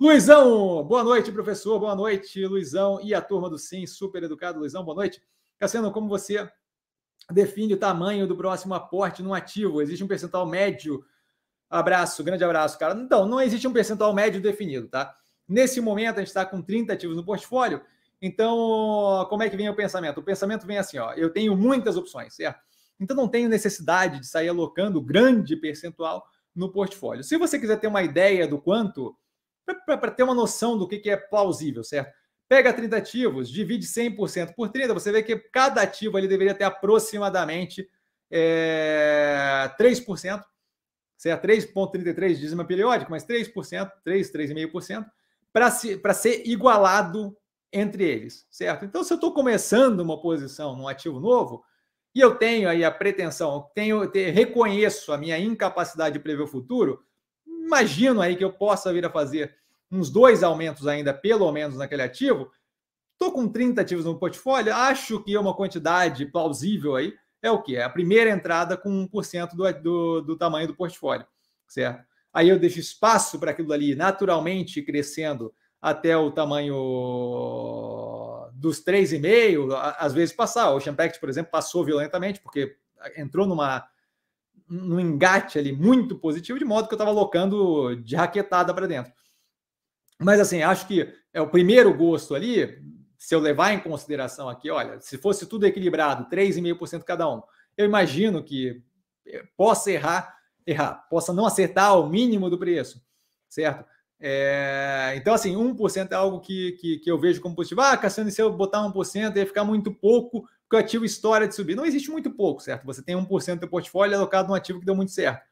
Luizão, boa noite, professor. Boa noite, Luizão e a turma do Sim, super educado. Luizão, boa noite. Cassiano, como você define o tamanho do próximo aporte no ativo? Existe um percentual médio? Abraço, grande abraço, cara. Então, não existe um percentual médio definido, tá? Nesse momento, a gente está com 30 ativos no portfólio. Então, como é que vem o pensamento? O pensamento vem assim, ó. Eu tenho muitas opções, certo? Então, não tenho necessidade de sair alocando grande percentual no portfólio. Se você quiser ter uma ideia do quanto, para ter uma noção do que, que é plausível, certo? Pega 30 ativos, divide 100% por 30, você vê que cada ativo ali deveria ter aproximadamente é, 3%, certo? 3,33 dízima periódica, mas 3%, 3, 3,5%, para ser igualado entre eles, certo? Então, se eu estou começando uma posição num ativo novo, e eu tenho aí a pretensão, tenho, reconheço a minha incapacidade de prever o futuro, imagino aí que eu possa vir a fazer uns dois aumentos ainda, pelo menos, naquele ativo. Estou com 30 ativos no portfólio, acho que é uma quantidade plausível aí. É o que? É a primeira entrada com 1% do, do, do tamanho do portfólio, certo? Aí eu deixo espaço para aquilo ali naturalmente crescendo até o tamanho dos 3,5, às vezes passar. O Champact, por exemplo, passou violentamente, porque entrou numa num engate ali muito positivo, de modo que eu estava alocando de raquetada para dentro. Mas assim, acho que é o primeiro gosto ali, se eu levar em consideração aqui, olha, se fosse tudo equilibrado, 3,5% cada um, eu imagino que eh, possa errar, errar, possa não acertar o mínimo do preço, certo? É, então, assim, 1% é algo que, que, que, eu vejo como positivo. Ah, Cassiano, se eu botar 1%, ia ficar muito pouco, porque o ativo história de subir. Não existe muito pouco, certo? Você tem 1% do portfólio alocado num ativo que deu muito certo.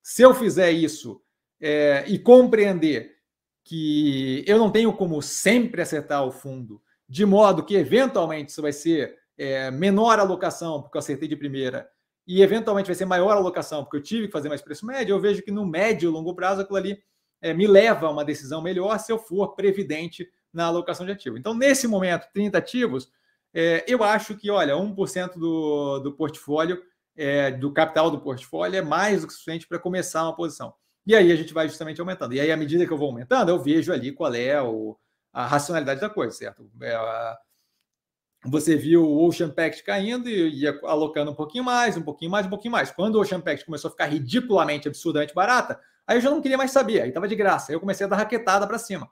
Se eu fizer isso é, e compreender que eu não tenho como sempre acertar o fundo, de modo que eventualmente isso vai ser é, menor alocação, porque eu acertei de primeira, e eventualmente vai ser maior alocação, porque eu tive que fazer mais preço médio, eu vejo que no médio e longo prazo aquilo ali é, me leva a uma decisão melhor se eu for previdente na alocação de ativo. Então, nesse momento, 30 ativos, é, eu acho que, olha, 1% do, do portfólio, é, do capital do portfólio, é mais do que suficiente para começar uma posição. E aí a gente vai justamente aumentando. E aí, à medida que eu vou aumentando, eu vejo ali qual é o, a racionalidade da coisa, certo? É, você viu o Ocean Pact caindo e ia alocando um pouquinho mais, um pouquinho mais, um pouquinho mais. Quando o Ocean Pact começou a ficar ridiculamente, absurdamente barata, Aí eu já não queria mais saber, aí estava de graça. Aí eu comecei a dar raquetada para cima,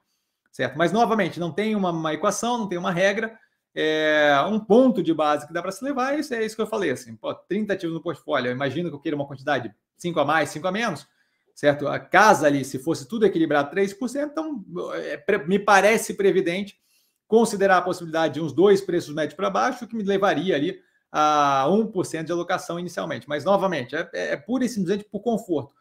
certo? Mas, novamente, não tem uma, uma equação, não tem uma regra, é um ponto de base que dá para se levar, isso é isso que eu falei, assim, pô, 30 ativos no portfólio, eu imagino que eu queira uma quantidade 5 a mais, 5 a menos, certo? A casa ali, se fosse tudo equilibrado 3%, então é, me parece previdente considerar a possibilidade de uns dois preços médios para baixo, que me levaria ali a 1% de alocação inicialmente. Mas, novamente, é, é pura e simplesmente por conforto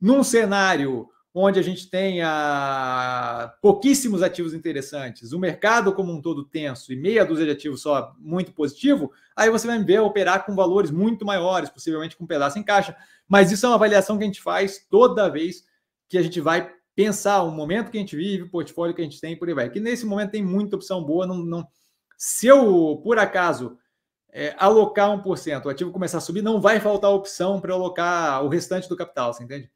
num cenário onde a gente tenha pouquíssimos ativos interessantes, o mercado como um todo tenso e meia dúzia de ativos só muito positivo, aí você vai ver operar com valores muito maiores, possivelmente com um pedaço em caixa. Mas isso é uma avaliação que a gente faz toda vez que a gente vai pensar o momento que a gente vive, o portfólio que a gente tem, por aí vai. Que nesse momento tem muita opção boa. Não, não... Se eu, por acaso, é, alocar 1%, o ativo começar a subir, não vai faltar opção para alocar o restante do capital, você entende?